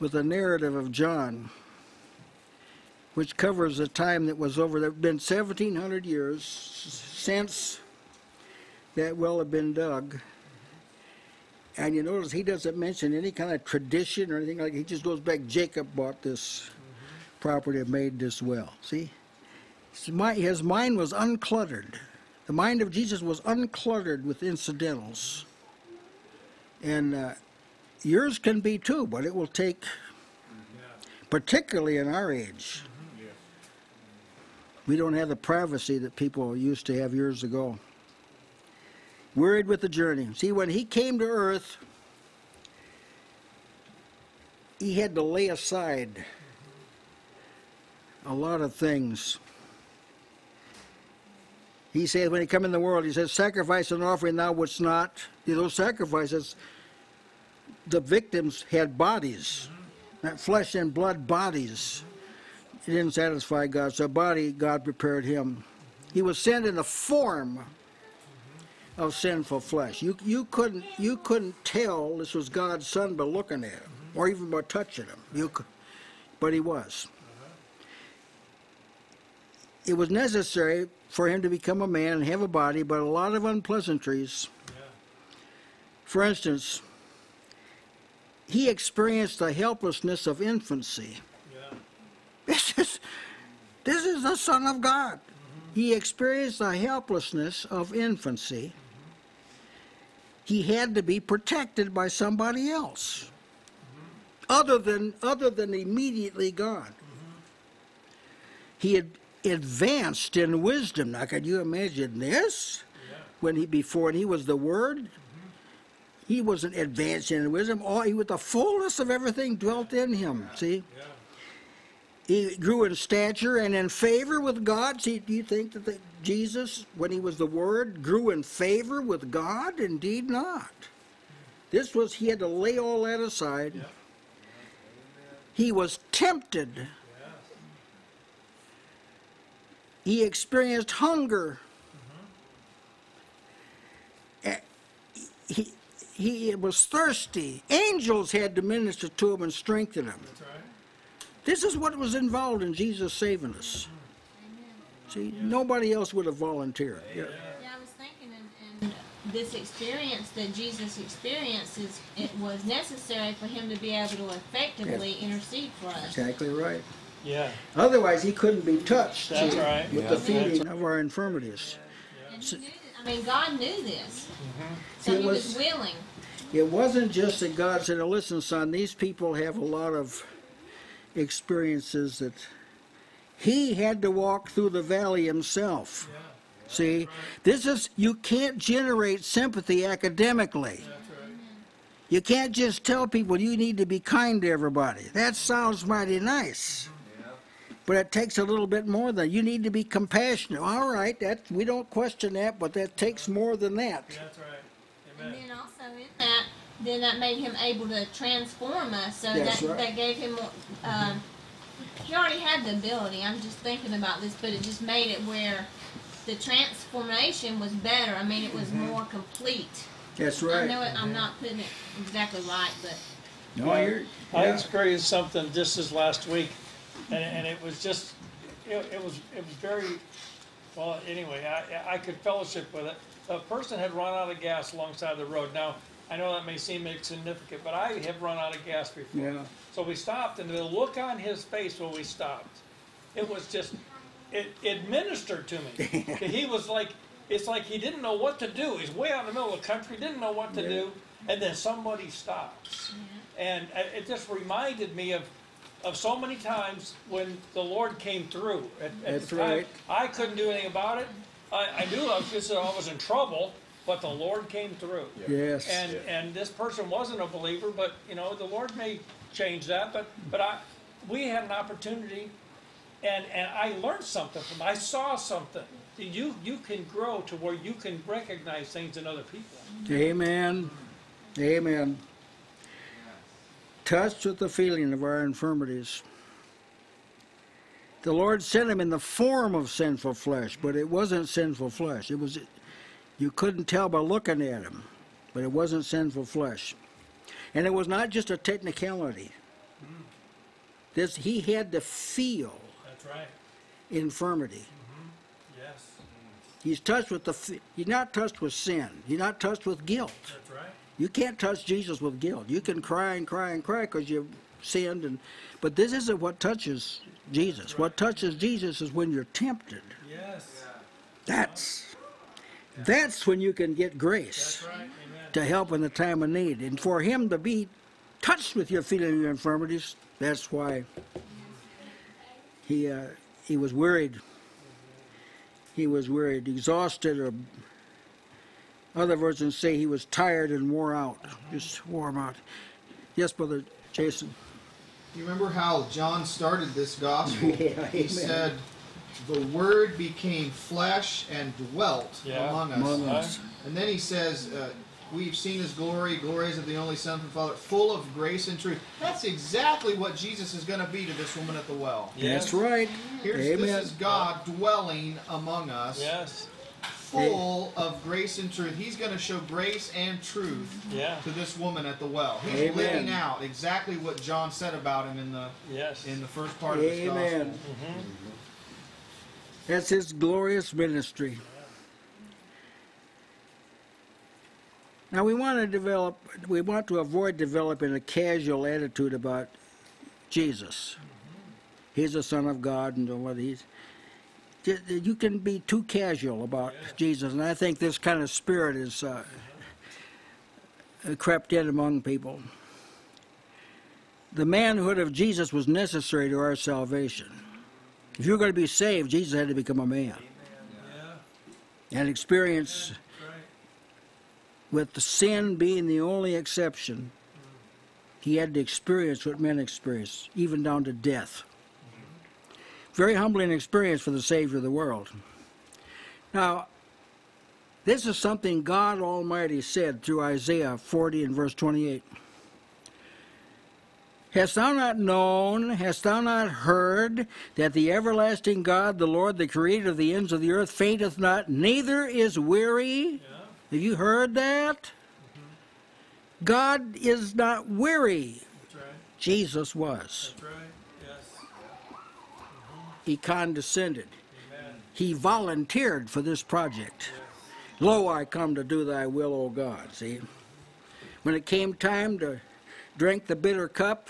A: with the narrative of John, which covers a time that was over. There have been 1,700 years since that well had been dug. And you notice he doesn't mention any kind of tradition or anything like that. He just goes back, Jacob bought this property and made this well. See? His His mind was uncluttered. The mind of Jesus was uncluttered with incidentals. And uh, yours can be too, but it will take, particularly in our age. We don't have the privacy that people used to have years ago worried with the journey. See, when he came to earth, he had to lay aside a lot of things. He said, when he come in the world, he says, sacrifice and offering thou wouldst not. You know, sacrifices, the victims had bodies, not flesh and blood bodies. It didn't satisfy God. So body, God prepared him. He was sent in the form of sinful flesh. You you couldn't you couldn't tell this was God's son by looking at him or even by touching him. You could, but he was. It was necessary for him to become a man and have a body, but a lot of unpleasantries. For instance, he experienced the helplessness of infancy.
B: Yeah.
A: This is this is the Son of God. Mm-hmm. He experienced the helplessness of infancy. He had to be protected by somebody else, other than other than immediately God. He had advanced in wisdom. Now, can you imagine this? When he before and he was the Word, he wasn't advancing in wisdom. All he with the fullness of everything dwelt in him. See.
B: Yeah.
A: He grew in stature and in favor with God. See, do you think that the, Jesus, when he was the Word, grew in favor with God? Indeed not. This was, he had to lay all that aside. He was tempted. He experienced hunger. Eh, He, he was thirsty. Angels had to minister to him and strengthen him.
B: That's right.
A: This is what was involved in Jesus saving us. See, nobody else would have volunteered. Yeah.
F: Yeah, I was thinking, and, and this experience that Jesus experienced is it was necessary for him to be able to effectively intercede for us.
A: Exactly right.
B: Yeah.
A: Otherwise, he couldn't be touched
B: That's
A: see,
B: right.
A: with
B: Yeah.
A: the feeling of our infirmities.
F: And he knew I mean, God knew this, mm-hmm. so
A: It
F: he was,
A: was-
F: willing.
A: It wasn't just that God said, "Now, "Listen, son, these people have a lot of experiences that he had to walk through the valley himself."
B: Yeah.
A: See, this is you can't generate sympathy academically.
B: Right.
A: You can't just tell people you need to be kind to everybody. That sounds mighty nice. But it takes a little bit more than you need to be compassionate. All right, that we don't question that, but that takes more than that.
B: That's right.
F: And then also in that, then that made him able to transform us. So
A: That's
F: that
A: right.
F: that gave him more. Um, he already had the ability. I'm just thinking about this, but it just made it where the transformation was better. I mean, it was more complete.
A: That's right.
F: I know it, I'm not putting it exactly right, but
A: No, you're,
B: I experienced something just this last week, and, and it was just, it, it was, it was very, well, anyway, I, I could fellowship with it. A person had run out of gas alongside the road. Now, I know that may seem insignificant, but I have run out of gas before.
A: Yeah.
B: So we stopped, and the look on his face when we stopped, it was just, it, it ministered to me. he was like, it's like he didn't know what to do. He's way out in the middle of the country, didn't know what to
A: Yeah.
B: do, and then somebody stops. And uh, it just reminded me of, of so many times when the Lord came through. At, at
A: That's
B: time,
A: right.
B: I couldn't do anything about it. I, I knew I was, just, I was in trouble, but the Lord came through.
A: Yes.
B: And and this person wasn't a believer, but you know the Lord may change that. But but I we had an opportunity, and and I learned something from. I saw something. You you can grow to where you can recognize things in other people.
A: Amen. Amen. Touched with the feeling of our infirmities. The Lord sent him in the form of sinful flesh, but it wasn't sinful flesh. It was you couldn't tell by looking at him, but it wasn't sinful flesh. And it was not just a technicality. This he had to feel
B: That's right.
A: infirmity. Mm-hmm.
B: Yes,
A: He's touched with the. He's not touched with sin. He's not touched with guilt.
B: that's right.
A: You can't touch Jesus with guilt. You can cry and cry and cry because you've sinned, and but this isn't what touches Jesus. What touches Jesus is when you're tempted.
B: Yes,
A: That's that's when you can get grace
B: that's right. Amen.
A: to help in the time of need. And for him to be touched with your feeling of your infirmities, that's why he uh, he was worried. He was worried, exhausted, or other versions say he was tired and wore out. Just wore him out. Yes, brother Jason.
E: You remember how John started this gospel?
A: Yeah,
E: he
A: amen.
E: said, "The Word became flesh and dwelt
B: Yeah.
E: among us."
A: Among us.
E: And then he says, uh, "We've seen His glory, glories of the only Son from the Father, full of grace and truth." That's exactly what Jesus is going to be to this woman at the well.
A: That's right.
E: Here's,
A: Amen.
E: This is God dwelling among us,
B: Yes.
E: full of grace and truth. He's going to show grace and truth
B: Yeah.
E: to this woman at the well. He's
A: Amen.
E: living out exactly what John said about him in the
B: Yes.
E: in the first part of his
A: Amen.
E: gospel.
A: That's his glorious ministry. Now we want to develop, we want to avoid developing a casual attitude about Jesus. He's the Son of God and what he's. You can be too casual about Jesus, and I think this kind of spirit is uh, crept in among people. The manhood of Jesus was necessary to our salvation. If you're going to be saved, Jesus had to become a man
B: Yeah.
A: and experience
B: Right.
A: with the sin being the only exception, he had to experience what men experience, even down to death. Mm-hmm. Very humbling experience for the Savior of the world. Now, this is something God Almighty said through Isaiah 40 and verse 28. Hast thou not known, hast thou not heard, that the everlasting God, the Lord, the creator of the ends of the earth, fainteth not, neither is weary? Have you heard that? Mm-hmm. God is not weary.
B: That's right,
A: Jesus was.
B: that's right, yes,
A: He condescended.
B: amen,
A: He volunteered for this project. Lo, I come to do thy will, O God. See? When it came time to drink the bitter cup,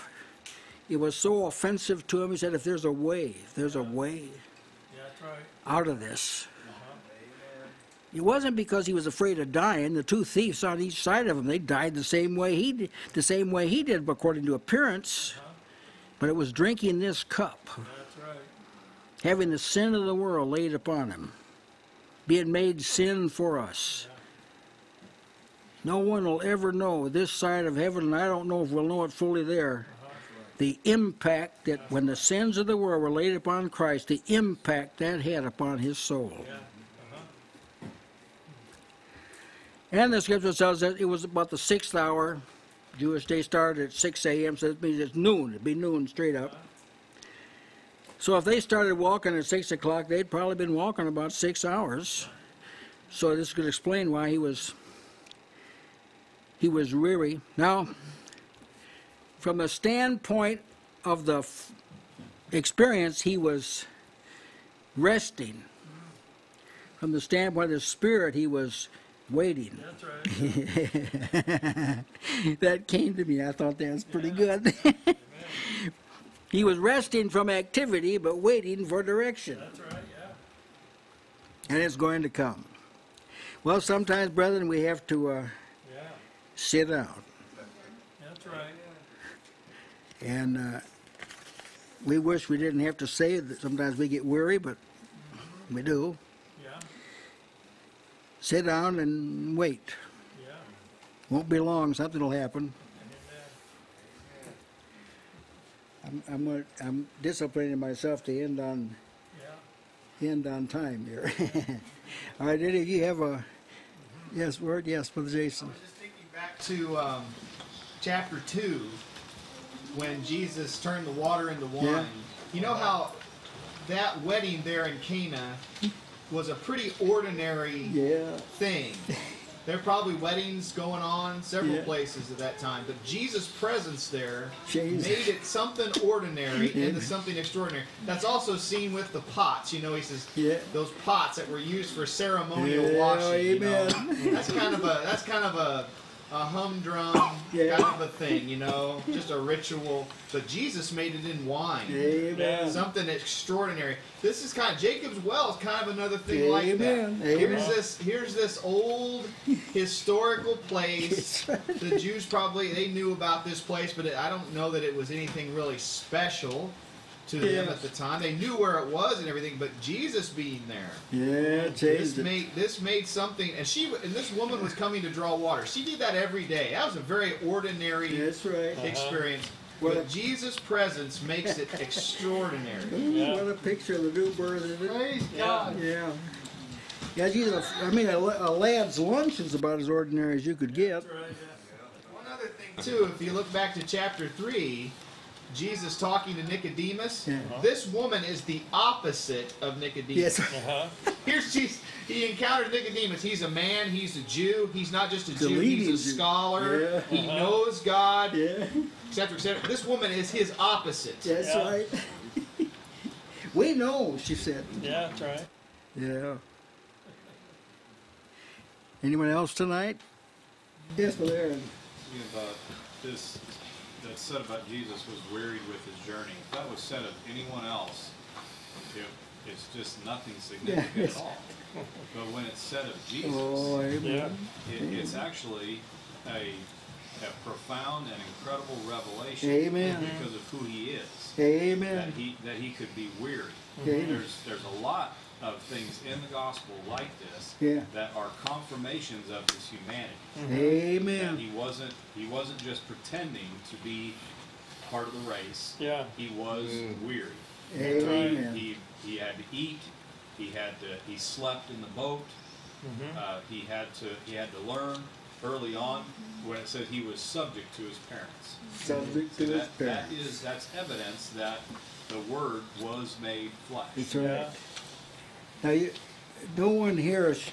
A: it was so offensive to him. He said, If there's a way, if there's a way
B: yeah, that's right,
A: out of this. Uh-huh. It wasn't because he was afraid of dying. The two thieves on each side of him, they died the same way he did, the same way he did, according to appearance. Uh-huh. But it was drinking this cup,
B: right,
A: having the sin of the world laid upon him, being made sin for us. No one will ever know this side of heaven, and I don't know if we'll know it fully there. The impact that when the sins of the world were laid upon Christ, the impact that had upon his soul. And the scripture tells us it was about the sixth hour. Jewish day started at 6 a.m., so it means it's noon. It'd be noon straight up. So if they started walking at 6 o'clock, they'd probably been walking about six hours. So this could explain why he was he was weary. Now, from the standpoint of the experience, he was resting. From the standpoint of the spirit, he was waiting.
B: that's right,
A: that came to me. I thought that was pretty good. he was resting from activity, but waiting for direction.
B: that's right, yeah,
A: And it's going to come. Well, sometimes, brethren, we have to uh,
B: yeah,
A: sit down. And uh, we wish we didn't have to say that sometimes we get weary, but we do.
B: yeah,
A: Sit down and wait.
B: yeah,
A: Won't be long, something will happen. I'm, I'm, gonna- I'm disciplining myself to end on
B: yeah.
A: end on time here. All right, Eddie, you have a yes word? Yes, Brother Jason.
E: I was just thinking back to um, chapter 2 when Jesus turned the water into wine.
A: Yeah.
E: You know how that wedding there in Cana was a pretty ordinary
A: Yeah.
E: thing. There are probably weddings going on several
A: Yeah.
E: places at that time, but Jesus' presence there
A: Changed.
E: made it something ordinary
A: Yeah.
E: into something extraordinary. That's also seen with the pots. You know, he says
A: Yeah.
E: those pots that were used for ceremonial washing. you know. that's kind of a that's kind of a a humdrum
A: Yeah.
E: kind of a thing, you know, just a ritual. But Jesus made it in wine.
A: Amen.
E: Something extraordinary. This is kind of Jacob's well is kind of another thing like that.
A: Amen.
E: Here's this here's this old historical place. the Jews probably they knew about this place, but it, I don't know that it was anything really special to them
A: Yes.
E: at the time. They knew where it was and everything, but Jesus being there,
A: Yeah,
E: this
A: it.
E: made this made something. And she and this woman was coming to draw water. She did that every day. That was a very ordinary
A: That's right. Uh-huh.
E: experience.
A: Well-
E: But Jesus' presence makes it extraordinary.
A: Ooh,
B: Yeah.
A: What a picture of the new birth, isn't it?
E: Praise
B: God.
A: Yeah. Yeah, Jesus, I mean, a, a lad's lunch is about as ordinary as you could get.
B: Right, yeah.
E: One other thing too, if you look back to chapter three, Jesus talking to Nicodemus.
A: Yeah.
E: This woman is the opposite of Nicodemus.
A: Yes.
B: Uh-huh,
E: Here's Jesus. He encountered Nicodemus. He's a man. He's a Jew. He's not just a
A: The
E: Jew. He's a
A: Jew.
E: scholar.
A: Yeah.
E: He
B: Uh-huh.
E: knows God.
A: Yeah,
E: Etc. Etc. This woman is his opposite.
A: that's
B: Yeah.
A: right. we know, she said.
B: yeah, that's right.
A: Yeah. Anyone else tonight? Yes, Brother Aaron.
G: Thinking about this, that said about Jesus was wearied with his journey. If that was said of anyone else, it, it's just nothing significant
A: yes.
G: at all. But when it's said of Jesus,
A: Oh.
B: Yeah,
G: it, it's actually a, a profound and incredible revelation
A: Amen.
G: because of who he is.
A: Amen.
G: That he that he could be weary.
A: Amen.
G: There's there's a lot of things in the gospel like this
A: Yeah.
G: that are confirmations of his humanity. that
A: Amen.
G: he wasn't he wasn't just pretending to be part of the race.
B: yeah,
G: He was weary.
A: Amen.
G: He he had to eat. He had to he slept in the boat.
B: mhm,
G: Uh, he had to he had to learn. early on when it said he was subject to his parents.
A: Subject
G: So
A: to his
G: that, that
A: parents.
G: is, that's evidence that the word was made flesh.
A: That's
B: Yeah.
A: Now, you, no one here sh-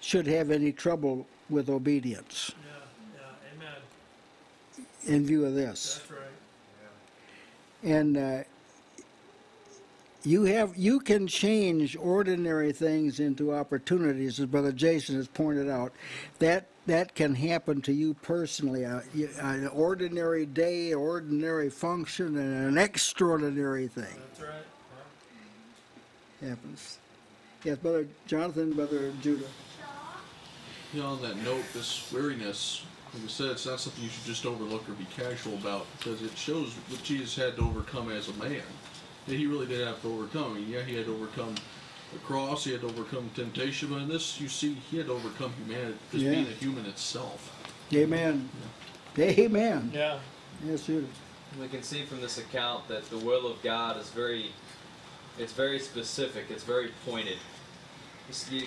A: should have any trouble with obedience
B: Yeah, yeah, amen.
A: in view of this.
B: right.
A: And uh, you have you can change ordinary things into opportunities, as Brother Jason has pointed out. That that can happen to you personally. Uh, you- an ordinary day, ordinary function, and an extraordinary thing
B: That's right.
A: Happens. Yes, Brother Jonathan, Brother Judah.
H: You know, on that note, this weariness, like I said, it's not something you should just overlook or be casual about because it shows what Jesus had to overcome as a man. That he really did have to overcome. I mean, yeah, he had to overcome the cross, he had to overcome temptation, but in this, you see, he had to overcome humanity, just
A: Yeah.
H: being a human itself.
A: Amen. Amen.
B: Yeah.
A: Yes, Judah.
I: We can see from this account that the will of God is very, it's very specific. It's very pointed. You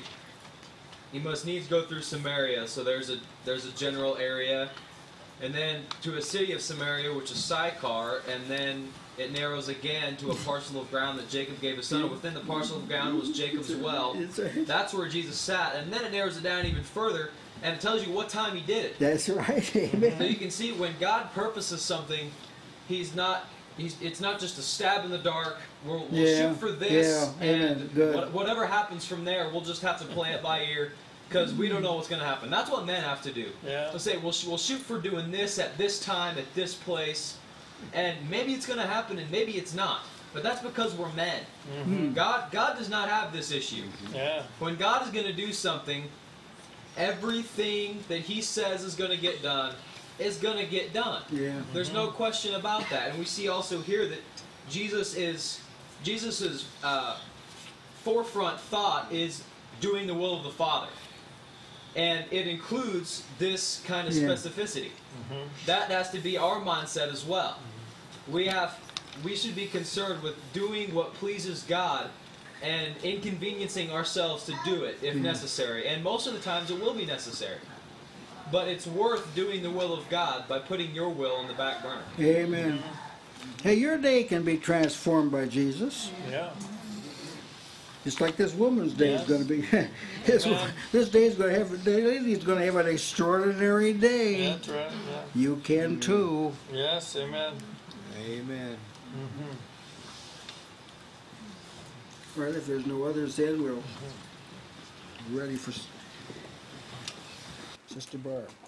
I: he must needs go through Samaria, so there's a there's a general area, and then to a city of Samaria, which is Sychar, and then it narrows again to a parcel of ground that Jacob gave his son. And within the parcel of ground was Jacob's well. That's where Jesus sat, and then it narrows it down even further, and it tells you what time he did it.
A: That's right.
I: So you can see when God purposes something, He's not. He's. It's not just a stab in the dark. We'll, we'll
A: Yeah,
I: shoot for this,
A: yeah,
I: and
A: good.
I: what- whatever happens from there, we'll just have to play it by ear because we don't know what's going to happen. That's what men have to do.
B: Yeah.
I: They'll say, we'll, sh- we'll shoot for doing this at this time at this place, and maybe it's going to happen, and maybe it's not. But that's because we're men.
A: Hmm.
I: God. God does not have this issue.
B: Yeah.
I: When God is going to do something, everything that He says is going to get done is going to get done.
A: Yeah.
I: There's no question about that. And we see also here that Jesus is Jesus's uh, forefront thought is doing the will of the Father, and it includes this kind of
A: Yeah.
I: specificity. That has to be our mindset as well. We have we should be concerned with doing what pleases God and inconveniencing ourselves to do it if necessary. And most of the times it will be necessary. But it's worth doing the will of God by putting your will on the back burner.
A: Amen. Hey, your day can be transformed by Jesus.
B: Yeah.
A: Just like this woman's day is going to be. this,
B: Amen.
A: this day is going to have. The lady's going to have an extraordinary day.
B: That's right. Yeah.
A: You can mm. too.
B: Yes. Amen.
J: Amen. Mm-hmm.
A: All right, if there's no others, then we're mm-hmm. ready for S- Sister Barb.